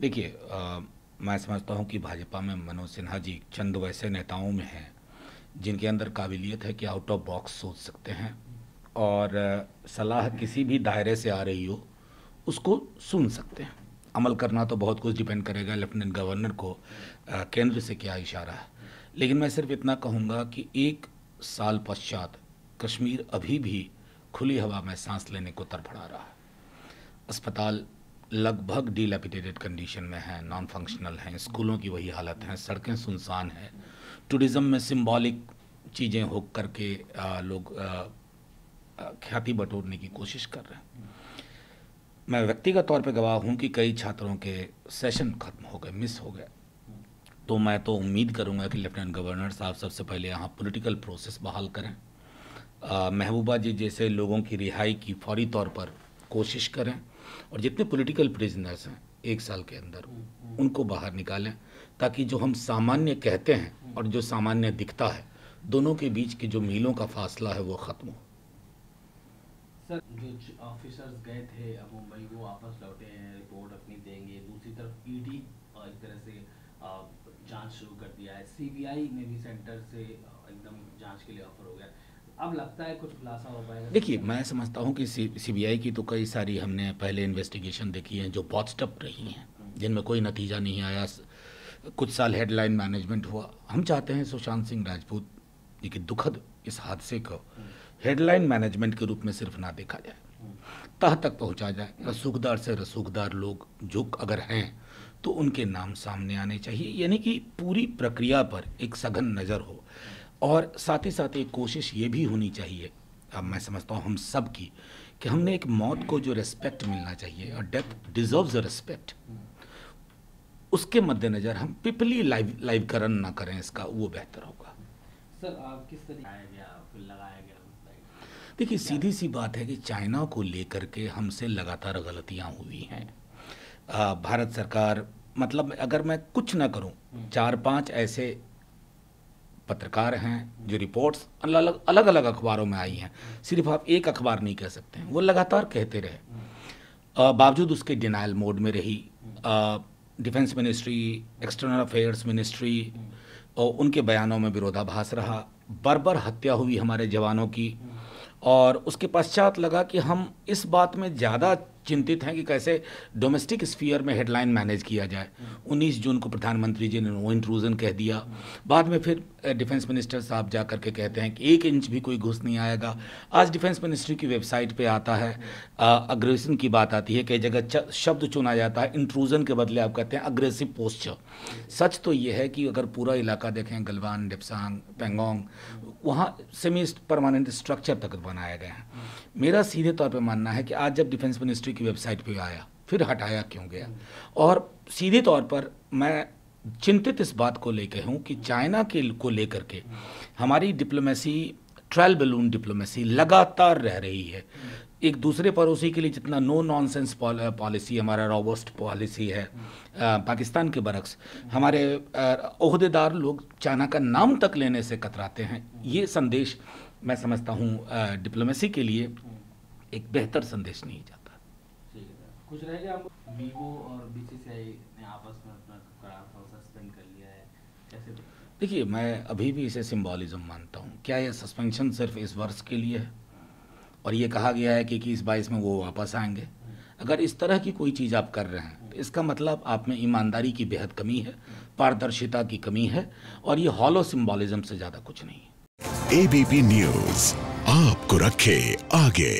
देखिए मैं समझता हूँ कि भाजपा में मनोज सिन्हा जी चंद वैसे नेताओं में हैं, जिनके अंदर काबिलियत है कि आउट ऑफ़ बॉक्स सोच सकते हैं और सलाह किसी भी दायरे से आ रही हो, उसको सुन सकते हैं। अमल करना तो बहुत कुछ डिपेंड करेगा लेफ्टिनेंट गवर्नर को केंद्र से क्या इशारा है। लेकिन मैं सिर्फ़ इतना कहूँगा कि एक साल पश्चात कश्मीर अभी भी खुली हवा में सांस लेने को तरफड़ा रहा है। अस्पताल लगभग डिलेपिटेटेड कंडीशन में है नॉन फंक्शनल हैं, स्कूलों की वही हालत है, सड़कें सुनसान हैं। टूरिज़्म में सिंबॉलिक चीज़ें हो करके लोग ख्याति बटोरने की कोशिश कर रहे हैं। मैं व्यक्तिगत तौर पे गवाह हूँ कि कई छात्रों के सेशन खत्म हो गए मिस हो गए। तो मैं तो उम्मीद करूँगा कि लेफ्टिनेंट गवर्नर साहब सबसे पहले यहाँ पॉलिटिकल प्रोसेस बहाल करें। महबूबा जी जैसे लोगों की रिहाई की फौरी तौर पर कोशिश करें। और जितने पॉलिटिकल प्रिजनर्स हैं, एक साल के अंदर, उनको बाहर निकालें, ताकि जो हम सामान्य कहते हैं और जो सामान्य दिखता है, दोनों के बीच के जो मीलों का फासला है, वो ख़त्म हो। सर, जो ऑफिसर्स गए थे, अब मुंबई वो वापस लौटे हैं रिपोर्ट अपनी देंगे। दूसरी तरफ़ ईडी एक तरह से जाँच शुरू कर दिया है। सीबीआई में भी सेंटर से एकदम जाँच के लिए ऑफ़र हो गया। अब लगता है कुछ खुलासा हो पाएगा। देखिए, मैं समझता हूँ कि सीबीआई की तो कई सारी हमने पहले इन्वेस्टिगेशन देखी है जो बॉटस्टअप रही हैं, जिनमें कोई नतीजा नहीं आया। कुछ साल हेडलाइन मैनेजमेंट हुआ। हम चाहते हैं सुशांत सिंह राजपूत जी की दुखद इस हादसे को हेडलाइन मैनेजमेंट के रूप में सिर्फ़ ना देखा जाए, तह तक पहुँचा जाए। रसूखदार से रसूखदार लोग जो अगर हैं तो उनके नाम सामने आने चाहिए। यानी कि पूरी प्रक्रिया पर एक सघन नज़र हो। और साथ ही साथ एक कोशिश ये भी होनी चाहिए अब मैं समझता हूँ हम सब की कि हमने एक मौत को जो रेस्पेक्ट मिलना चाहिए और डेथ डिजर्व्स अ रिस्पेक्ट उसके मद्देनज़र हम पिपली लाइव लाइवकरण ना करें इसका वो बेहतर होगा। सर आप किस तरीके लगाया गया देखिए सीधी सी बात है कि चाइना को लेकर के हमसे लगातार गलतियाँ हुई हैं। भारत सरकार मतलब अगर मैं कुछ ना करूँ चार पाँच ऐसे पत्रकार हैं, जो रिपोर्ट्स अलग अलग अलग अखबारों में आई हैं। सिर्फ़ आप एक अखबार नहीं कह सकते हैं, वो लगातार कहते रहे। बावजूद उसके डिनाइल मोड में रही defence ministry external affairs ministry और उनके बयानों में विरोधाभास रहा, बर्बर हत्या हुई हमारे जवानों की, और उसके पश्चात लगा कि हम इस बात में ज़्यादा चिंतित हैं कि कैसे डोमेस्टिक स्फीयर में हेडलाइन मैनेज किया जाए। 19 जून को प्रधानमंत्री जी ने नो इंट्रूजन कह दिया। बाद में फिर डिफेंस मिनिस्टर साहब जा कर के कहते हैं कि एक इंच भी कोई घुस नहीं आएगा। आज डिफेंस मिनिस्ट्री की वेबसाइट पे आता है। अग्रेशन की बात आती है। कई जगह शब्द चुना जाता है। इंट्रूजन के बदले आप कहते हैं अग्रेसिव पोस्चर सच तो ये है कि अगर पूरा इलाका देखें, गलवान, डिप्सांग, पेंगोंग, वहाँ सेमी परमानेंट स्ट्रक्चर तक बनाए गए हैं। मेरा सीधे तौर पर मानना है कि आज जब डिफेंस मिनिस्ट्री की वेबसाइट पर आया, फिर हटाया क्यों गया? और सीधे तौर पर मैं चिंतित इस बात को लेकर हूँ कि चाइना के को लेकर के हमारी डिप्लोमेसी, ट्रायल बलून डिप्लोमेसी लगातार रह रही है। एक दूसरे पड़ोसी के लिए जितना नो नॉनसेंस पॉलिसी, हमारा रॉबस्ट पॉलिसी है पाकिस्तान के बरक्स, हमारे अहदेदार लोग चाइना का नाम तक लेने से कतराते हैं। ये संदेश मैं समझता हूँ डिप्लोमेसी के लिए एक बेहतर संदेश नहीं जाता। कुछ रह गया वीवो और बीसीसीआई ने आपस में अपना करार सस्पेंड कर लिया है। कैसे देखिए मैं अभी भी इसे सिंबॉलिज्म मानता हूँ। क्या यह सस्पेंशन सिर्फ़ इस वर्ष के लिए है? और ये कहा गया है कि इक्कीस बाईस में वो वापस आएँगे। अगर इस तरह की कोई चीज़ आप कर रहे हैं तो इसका मतलब आप में ईमानदारी की बेहद कमी है पारदर्शिता की कमी है और ये हॉलो सिंबॉलिज्म से ज़्यादा कुछ नहीं है। एबीपी न्यूज़ आपको रखे आगे।